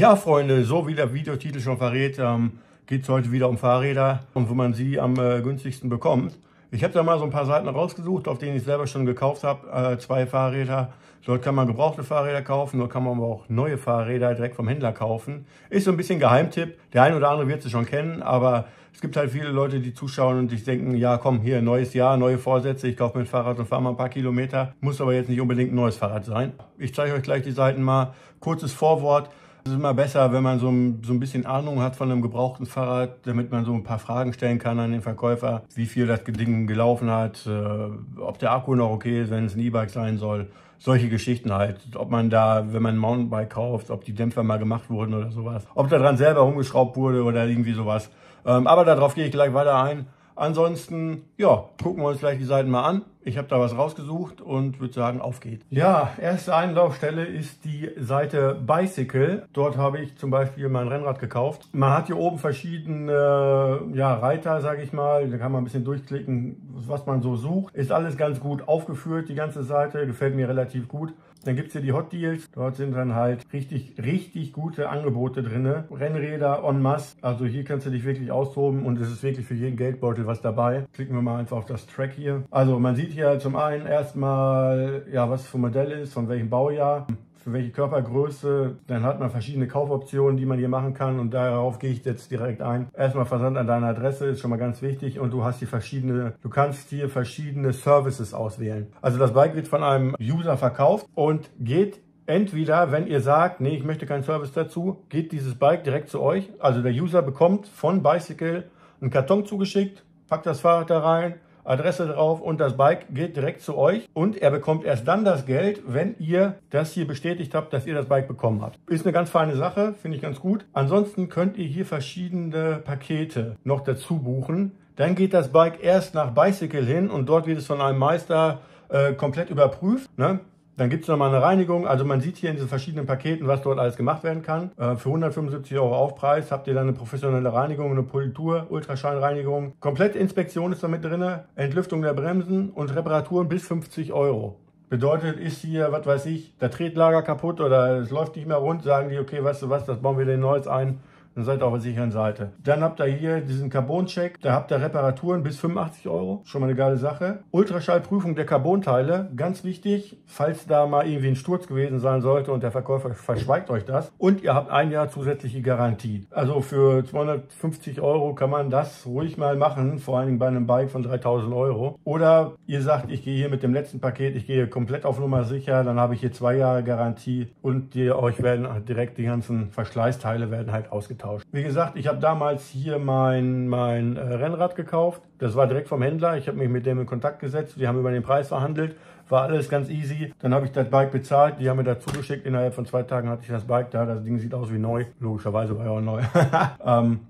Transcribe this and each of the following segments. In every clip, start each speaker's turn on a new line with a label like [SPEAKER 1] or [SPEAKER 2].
[SPEAKER 1] Ja, Freunde, so wie der Videotitel schon verrät, ähm, geht es heute wieder um Fahrräder und wo man sie am äh, günstigsten bekommt. Ich habe da mal so ein paar Seiten rausgesucht, auf denen ich selber schon gekauft habe. Äh, zwei Fahrräder. Dort kann man gebrauchte Fahrräder kaufen, dort kann man aber auch neue Fahrräder direkt vom Händler kaufen. Ist so ein bisschen Geheimtipp. Der eine oder andere wird sie schon kennen, aber es gibt halt viele Leute, die zuschauen und sich denken, ja komm, hier neues Jahr, neue Vorsätze, ich kaufe mir ein Fahrrad und fahre mal ein paar Kilometer. Muss aber jetzt nicht unbedingt ein neues Fahrrad sein. Ich zeige euch gleich die Seiten mal. Kurzes Vorwort. Es ist immer besser, wenn man so ein, so ein bisschen Ahnung hat von einem gebrauchten Fahrrad, damit man so ein paar Fragen stellen kann an den Verkäufer, wie viel das Ding gelaufen hat, äh, ob der Akku noch okay ist, wenn es ein E-Bike sein soll. Solche Geschichten halt. Ob man da, wenn man ein Mountainbike kauft, ob die Dämpfer mal gemacht wurden oder sowas. Ob da dran selber rumgeschraubt wurde oder irgendwie sowas. Ähm, aber darauf gehe ich gleich weiter ein. Ansonsten, ja, gucken wir uns gleich die Seiten mal an. Ich habe da was rausgesucht und würde sagen, auf geht's. Ja, erste Einlaufstelle ist die Seite Bicycle. Dort habe ich zum Beispiel mein Rennrad gekauft. Man hat hier oben verschiedene ja, Reiter, sage ich mal. Da kann man ein bisschen durchklicken, was man so sucht. Ist alles ganz gut aufgeführt, die ganze Seite. Gefällt mir relativ gut. Dann gibt's hier die Hot Deals. Dort sind dann halt richtig, richtig gute Angebote drinne. Rennräder en masse. Also hier kannst du dich wirklich austoben und es ist wirklich für jeden Geldbeutel was dabei. Klicken wir mal einfach auf das Track hier. Also man sieht hier zum einen erstmal, ja, was für Modell ist, von welchem Baujahr für welche Körpergröße. Dann hat man verschiedene Kaufoptionen, die man hier machen kann und darauf gehe ich jetzt direkt ein. Erstmal Versand an deine Adresse ist schon mal ganz wichtig und du hast hier verschiedene, du kannst hier verschiedene Services auswählen. Also das Bike wird von einem User verkauft und geht Entweder, wenn ihr sagt, nee, ich möchte keinen Service dazu, geht dieses Bike direkt zu euch. Also der User bekommt von Bicycle einen Karton zugeschickt, packt das Fahrrad da rein, Adresse drauf und das Bike geht direkt zu euch und er bekommt erst dann das Geld, wenn ihr das hier bestätigt habt, dass ihr das Bike bekommen habt. Ist eine ganz feine Sache, finde ich ganz gut. Ansonsten könnt ihr hier verschiedene Pakete noch dazu buchen. Dann geht das Bike erst nach Bicycle hin und dort wird es von einem Meister äh, komplett überprüft. Ne? Dann gibt es nochmal eine Reinigung. Also man sieht hier in diesen verschiedenen Paketen, was dort alles gemacht werden kann. Äh, für 175 Euro Aufpreis habt ihr dann eine professionelle Reinigung, eine Politur, Ultraschallreinigung. Komplette Inspektion ist damit drin, Entlüftung der Bremsen und Reparaturen bis 50 Euro. Bedeutet, ist hier, was weiß ich, der Tretlager kaputt oder es läuft nicht mehr rund, sagen die, okay, weißt du was, das bauen wir den Neues ein dann seid ihr auf der sicheren Seite. Dann habt ihr hier diesen Carbon-Check, da habt ihr Reparaturen bis 85 Euro, schon mal eine geile Sache. Ultraschallprüfung der Carbonteile, ganz wichtig, falls da mal irgendwie ein Sturz gewesen sein sollte und der Verkäufer verschweigt euch das. Und ihr habt ein Jahr zusätzliche Garantie. Also für 250 Euro kann man das ruhig mal machen, vor allen Dingen bei einem Bike von 3000 Euro. Oder ihr sagt, ich gehe hier mit dem letzten Paket, ich gehe komplett auf Nummer sicher, dann habe ich hier zwei Jahre Garantie und die, euch werden direkt die ganzen Verschleißteile werden halt ausgetauscht ausgetauscht. Wie gesagt, ich habe damals hier mein, mein äh, Rennrad gekauft. Das war direkt vom Händler. Ich habe mich mit dem in Kontakt gesetzt. Die haben über den Preis verhandelt. War alles ganz easy. Dann habe ich das Bike bezahlt. Die haben mir dazu geschickt. Innerhalb von zwei Tagen hatte ich das Bike da. Das Ding sieht aus wie neu. Logischerweise war ja auch neu. ähm,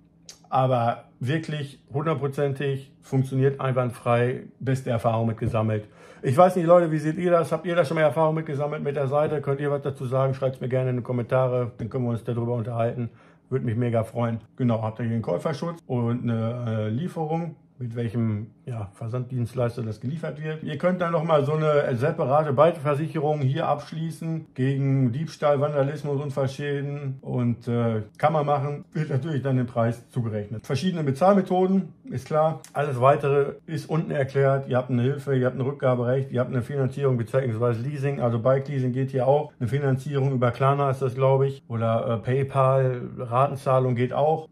[SPEAKER 1] aber wirklich hundertprozentig funktioniert einwandfrei. Beste Erfahrung mit gesammelt. Ich weiß nicht, Leute, wie seht ihr das? Habt ihr da schon mal Erfahrung mit gesammelt mit der Seite? Könnt ihr was dazu sagen? Schreibt es mir gerne in die Kommentare. Dann können wir uns darüber unterhalten. Würde mich mega freuen. Genau, habt ihr hier einen Käuferschutz und eine äh, Lieferung mit welchem ja, Versanddienstleister das geliefert wird. Ihr könnt dann nochmal so eine separate Beitragsversicherung hier abschließen gegen Diebstahl, Vandalismus, Unfallschäden und äh, kann man machen, wird natürlich dann den Preis zugerechnet. Verschiedene Bezahlmethoden, ist klar. Alles weitere ist unten erklärt. Ihr habt eine Hilfe, ihr habt ein Rückgaberecht, ihr habt eine Finanzierung bzw. Leasing, also Bike Leasing geht hier auch. Eine Finanzierung über Klarna ist das, glaube ich, oder äh, PayPal, Ratenzahlung geht auch.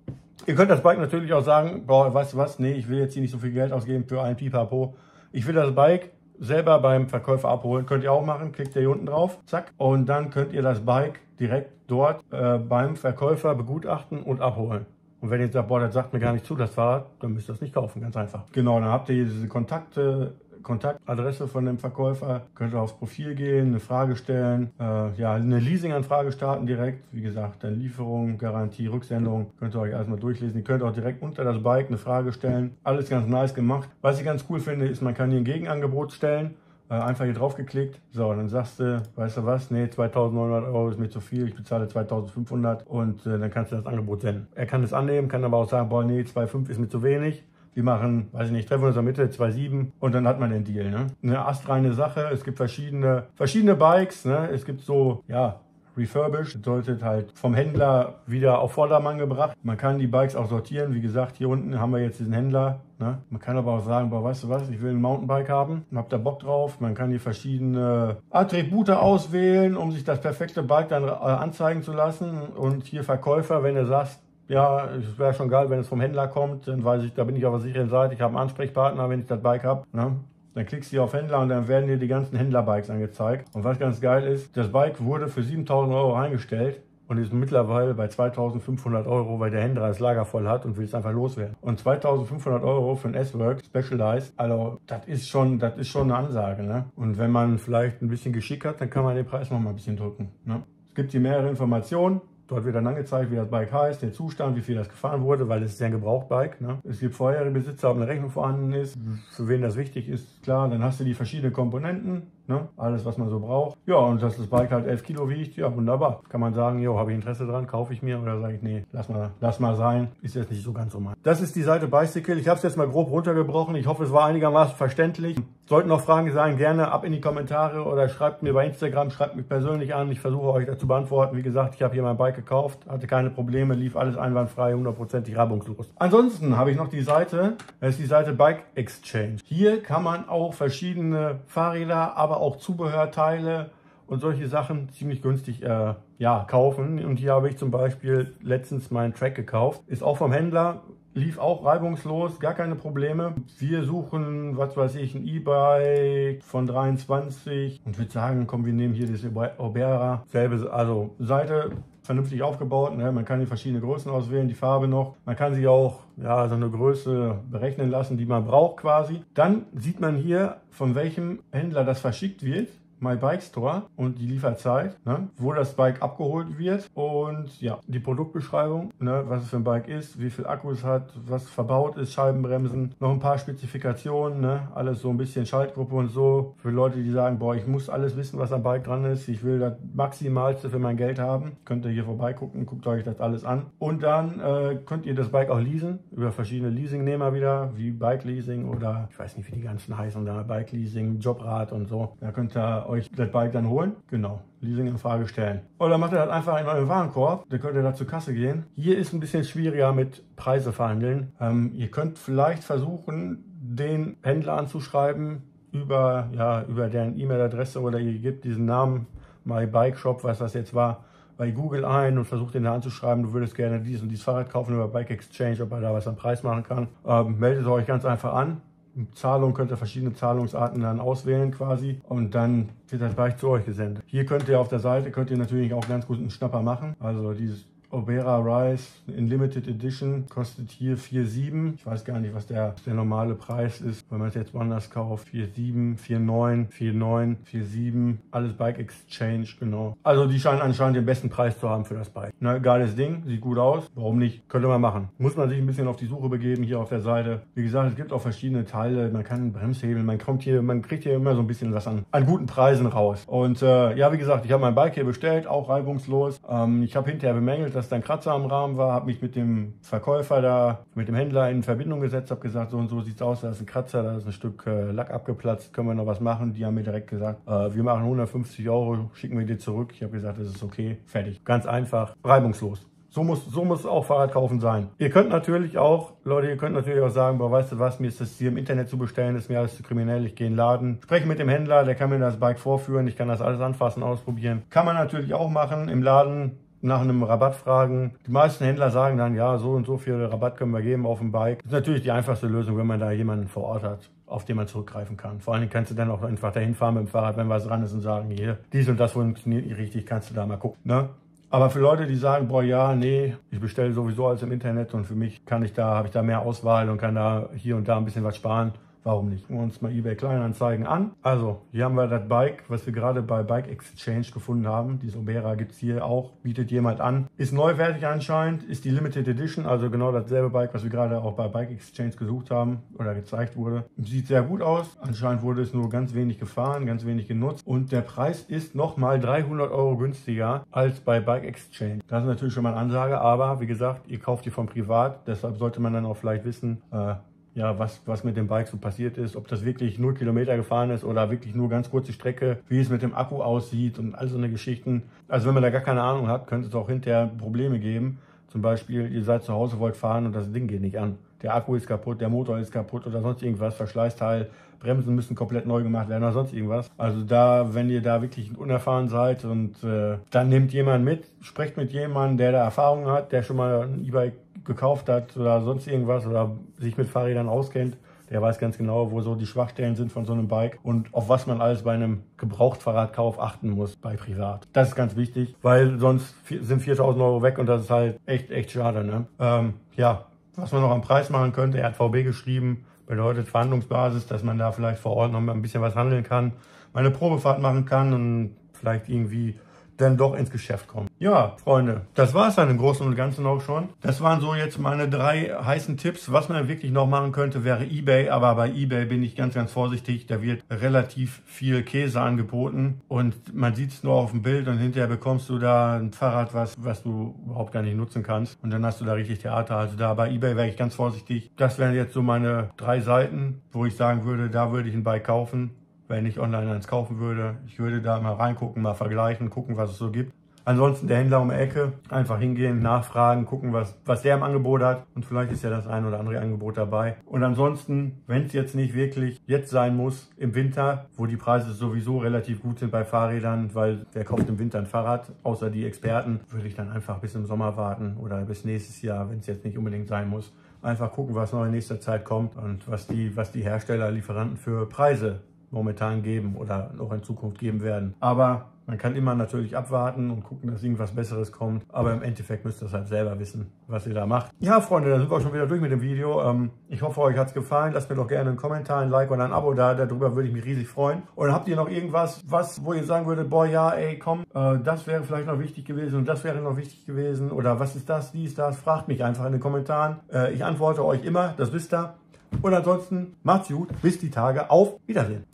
[SPEAKER 1] Ihr könnt das Bike natürlich auch sagen, boah, weißt du was, nee, ich will jetzt hier nicht so viel Geld ausgeben für ein Pipapo. Ich will das Bike selber beim Verkäufer abholen. Könnt ihr auch machen, klickt ihr hier unten drauf, zack. Und dann könnt ihr das Bike direkt dort äh, beim Verkäufer begutachten und abholen. Und wenn ihr sagt, boah, das sagt mir gar nicht zu, das Fahrrad, dann müsst ihr das nicht kaufen, ganz einfach. Genau, dann habt ihr hier diese Kontakte, Kontaktadresse von dem Verkäufer, könnt ihr aufs Profil gehen, eine Frage stellen, äh, ja, eine Leasinganfrage starten direkt. Wie gesagt, dann Lieferung, Garantie, Rücksendung, könnt ihr euch erstmal durchlesen. Ihr könnt auch direkt unter das Bike eine Frage stellen. Alles ganz nice gemacht. Was ich ganz cool finde, ist, man kann hier ein Gegenangebot stellen. Äh, einfach hier drauf geklickt. So, dann sagst du, weißt du was? Nee, 2900 Euro ist mir zu viel. Ich bezahle 2500 und äh, dann kannst du das Angebot senden. Er kann es annehmen, kann aber auch sagen, boah, nee, 2,5 ist mir zu wenig. Wir machen, weiß ich nicht, treffen uns in der Mitte, 2,7 und dann hat man den Deal. Ne? Eine astreine Sache. Es gibt verschiedene, verschiedene Bikes. Ne? Es gibt so, ja, refurbished. Bedeutet halt vom Händler wieder auf Vordermann gebracht. Man kann die Bikes auch sortieren. Wie gesagt, hier unten haben wir jetzt diesen Händler. Ne? Man kann aber auch sagen, boah, weißt du was, ich will ein Mountainbike haben. Habt da Bock drauf? Man kann hier verschiedene Attribute auswählen, um sich das perfekte Bike dann äh, anzeigen zu lassen. Und hier Verkäufer, wenn du sagst, ja, es wäre schon geil, wenn es vom Händler kommt, dann weiß ich, da bin ich auf der sicheren Seite. Ich habe einen Ansprechpartner, wenn ich das Bike habe. Ne? Dann klickst du auf Händler und dann werden dir die ganzen Händlerbikes angezeigt. Und was ganz geil ist, das Bike wurde für 7000 Euro eingestellt und ist mittlerweile bei 2500 Euro, weil der Händler das Lager voll hat und will es einfach loswerden. Und 2500 Euro für ein S-Work Specialized, also das ist schon, das ist schon eine Ansage. Ne? Und wenn man vielleicht ein bisschen Geschick hat, dann kann man den Preis noch mal ein bisschen drücken. Ne? Es gibt hier mehrere Informationen. Dort wird dann angezeigt, wie das Bike heißt, der Zustand, wie viel das gefahren wurde, weil es ist ja ein Gebrauchtbike. Ne? Es gibt vorherige Besitzer, ob eine Rechnung vorhanden ist. Für wen das wichtig ist, klar. Dann hast du die verschiedenen Komponenten, ne? alles, was man so braucht. Ja, und dass das Bike halt 11 Kilo wiegt, ja, wunderbar. Kann man sagen, jo, habe ich Interesse dran, kaufe ich mir oder sage ich, nee, lass mal, lass mal sein. Ist jetzt nicht so ganz so mein. Das ist die Seite Bicycle. Ich habe es jetzt mal grob runtergebrochen. Ich hoffe, es war einigermaßen verständlich. Sollten noch Fragen sein, gerne ab in die Kommentare oder schreibt mir bei Instagram, schreibt mich persönlich an. Ich versuche euch dazu beantworten. Wie gesagt, ich habe hier mein Bike gekauft, hatte keine Probleme, lief alles einwandfrei, hundertprozentig reibungslos. Ansonsten habe ich noch die Seite, das ist die Seite Bike Exchange. Hier kann man auch verschiedene Fahrräder, aber auch Zubehörteile und solche Sachen ziemlich günstig äh, ja, kaufen. Und hier habe ich zum Beispiel letztens meinen Track gekauft. Ist auch vom Händler, lief auch reibungslos, gar keine Probleme. Wir suchen, was weiß ich, ein E-Bike von 23 und würde sagen, komm, wir nehmen hier das Obera. Selbe, also Seite vernünftig aufgebaut. Ne? Man kann die verschiedene Größen auswählen, die Farbe noch. Man kann sie auch ja, so eine Größe berechnen lassen, die man braucht quasi. Dann sieht man hier, von welchem Händler das verschickt wird. My Bike Store und die Lieferzeit, ne, wo das Bike abgeholt wird und ja, die Produktbeschreibung, ne, was es für ein Bike ist, wie viel Akku es hat, was verbaut ist, Scheibenbremsen, noch ein paar Spezifikationen, ne, alles so ein bisschen Schaltgruppe und so. Für Leute, die sagen, boah, ich muss alles wissen, was am Bike dran ist, ich will das Maximalste für mein Geld haben, könnt ihr hier vorbeigucken, guckt euch das alles an. Und dann äh, könnt ihr das Bike auch leasen, über verschiedene Leasingnehmer wieder, wie Bike Leasing oder ich weiß nicht, wie die ganzen heißen, da Bike Leasing, Jobrad und so. Da könnt ihr euch das Bike dann holen. Genau, Leasing in Frage stellen. Oder macht ihr das einfach in euren Warenkorb, dann könnt ihr da zur Kasse gehen. Hier ist ein bisschen schwieriger mit Preise verhandeln. Ähm, ihr könnt vielleicht versuchen, den Händler anzuschreiben über, ja, über deren E-Mail-Adresse oder ihr gebt diesen Namen, My Bike Shop, was das jetzt war, bei Google ein und versucht den da anzuschreiben, du würdest gerne dies und dieses Fahrrad kaufen über Bike Exchange, ob er da was am Preis machen kann. Ähm, meldet euch ganz einfach an. Zahlung könnt ihr verschiedene Zahlungsarten dann auswählen quasi und dann wird das gleich zu euch gesendet. Hier könnt ihr auf der Seite, könnt ihr natürlich auch ganz gut einen Schnapper machen. Also dieses Obera Rice in Limited Edition kostet hier 4,7. Ich weiß gar nicht, was der, der normale Preis ist, wenn man es jetzt woanders kauft. 4,7, 4,9, 4,9, 4,7. Alles Bike Exchange, genau. Also die scheinen anscheinend den besten Preis zu haben für das Bike. Ne, geiles Ding, sieht gut aus. Warum nicht? Könnte man machen. Muss man sich ein bisschen auf die Suche begeben hier auf der Seite. Wie gesagt, es gibt auch verschiedene Teile. Man kann Bremshebel, man kommt hier, man kriegt hier immer so ein bisschen was an, an guten Preisen raus. Und äh, ja, wie gesagt, ich habe mein Bike hier bestellt, auch reibungslos. Ähm, ich habe hinterher bemängelt, dass da ein Kratzer am Rahmen war, habe mich mit dem Verkäufer da, mit dem Händler in Verbindung gesetzt, habe gesagt, so und so sieht es aus, da ist ein Kratzer, da ist ein Stück äh, Lack abgeplatzt, können wir noch was machen? Die haben mir direkt gesagt, äh, wir machen 150 Euro, schicken wir dir zurück. Ich habe gesagt, das ist okay, fertig. Ganz einfach, reibungslos. So muss, so muss auch Fahrradkaufen sein. Ihr könnt natürlich auch, Leute, ihr könnt natürlich auch sagen, boah, weißt du was, mir ist das hier im Internet zu bestellen, ist mir alles zu kriminell, ich gehe in den Laden, spreche mit dem Händler, der kann mir das Bike vorführen, ich kann das alles anfassen, ausprobieren. Kann man natürlich auch machen im Laden nach einem Rabatt fragen. Die meisten Händler sagen dann, ja, so und so viel Rabatt können wir geben auf dem Bike. Das ist natürlich die einfachste Lösung, wenn man da jemanden vor Ort hat, auf den man zurückgreifen kann. Vor allen Dingen kannst du dann auch einfach dahin fahren mit dem Fahrrad, wenn was dran ist und sagen, hier, dies und das funktioniert nicht richtig, kannst du da mal gucken. Ne? Aber für Leute, die sagen, boah, ja, nee, ich bestelle sowieso alles im Internet und für mich kann ich da, habe ich da mehr Auswahl und kann da hier und da ein bisschen was sparen, Warum nicht? Gucken wir uns mal eBay Kleinanzeigen an. Also, hier haben wir das Bike, was wir gerade bei Bike Exchange gefunden haben. Die Sobera gibt es hier auch, bietet jemand an. Ist neuwertig anscheinend, ist die Limited Edition, also genau dasselbe Bike, was wir gerade auch bei Bike Exchange gesucht haben oder gezeigt wurde. Sieht sehr gut aus. Anscheinend wurde es nur ganz wenig gefahren, ganz wenig genutzt. Und der Preis ist nochmal 300 Euro günstiger als bei Bike Exchange. Das ist natürlich schon mal eine Ansage, aber wie gesagt, ihr kauft die von privat. Deshalb sollte man dann auch vielleicht wissen, äh, ja, was, was mit dem Bike so passiert ist, ob das wirklich nur Kilometer gefahren ist oder wirklich nur ganz kurze Strecke, wie es mit dem Akku aussieht und all so eine Geschichten. Also wenn man da gar keine Ahnung hat, könnte es auch hinterher Probleme geben. Zum Beispiel, ihr seid zu Hause, wollt fahren und das Ding geht nicht an. Der Akku ist kaputt, der Motor ist kaputt oder sonst irgendwas, Verschleißteil, Bremsen müssen komplett neu gemacht werden oder sonst irgendwas. Also da, wenn ihr da wirklich unerfahren seid und äh, dann nehmt jemand mit, sprecht mit jemandem, der da Erfahrung hat, der schon mal ein E-Bike gekauft hat oder sonst irgendwas oder sich mit Fahrrädern auskennt. Der weiß ganz genau, wo so die Schwachstellen sind von so einem Bike und auf was man alles bei einem Gebrauchtfahrradkauf achten muss bei Privat. Das ist ganz wichtig, weil sonst sind 4000 Euro weg und das ist halt echt, echt schade. Ne? Ähm, ja, was man noch am Preis machen könnte, er hat VB geschrieben, bedeutet Verhandlungsbasis, dass man da vielleicht vor Ort noch ein bisschen was handeln kann, mal eine Probefahrt machen kann und vielleicht irgendwie dann doch ins Geschäft kommen. Ja, Freunde, das war es dann im Großen und Ganzen auch schon. Das waren so jetzt meine drei heißen Tipps. Was man wirklich noch machen könnte, wäre Ebay. Aber bei Ebay bin ich ganz, ganz vorsichtig. Da wird relativ viel Käse angeboten und man sieht es nur auf dem Bild und hinterher bekommst du da ein Fahrrad, was, was du überhaupt gar nicht nutzen kannst. Und dann hast du da richtig Theater. Also da bei Ebay wäre ich ganz vorsichtig. Das wären jetzt so meine drei Seiten, wo ich sagen würde, da würde ich ein Bike kaufen wenn ich online eins kaufen würde. Ich würde da mal reingucken, mal vergleichen, gucken, was es so gibt. Ansonsten der Händler um die Ecke, einfach hingehen, nachfragen, gucken, was, was der im Angebot hat und vielleicht ist ja das ein oder andere Angebot dabei. Und ansonsten, wenn es jetzt nicht wirklich jetzt sein muss, im Winter, wo die Preise sowieso relativ gut sind bei Fahrrädern, weil wer kauft im Winter ein Fahrrad, außer die Experten, würde ich dann einfach bis im Sommer warten oder bis nächstes Jahr, wenn es jetzt nicht unbedingt sein muss. Einfach gucken, was noch in nächster Zeit kommt und was die, was die Hersteller, Lieferanten für Preise momentan geben oder noch in Zukunft geben werden. Aber man kann immer natürlich abwarten und gucken, dass irgendwas Besseres kommt. Aber im Endeffekt müsst ihr es halt selber wissen, was ihr da macht. Ja, Freunde, dann sind wir auch schon wieder durch mit dem Video. Ähm, ich hoffe, euch hat es gefallen. Lasst mir doch gerne einen Kommentar, ein Like oder ein Abo da. Darüber würde ich mich riesig freuen. Und habt ihr noch irgendwas, was, wo ihr sagen würdet, boah, ja, ey, komm, äh, das wäre vielleicht noch wichtig gewesen und das wäre noch wichtig gewesen. Oder was ist das, dies, das? Fragt mich einfach in den Kommentaren. Äh, ich antworte euch immer, das wisst ihr. Und ansonsten macht's gut, bis die Tage, auf Wiedersehen.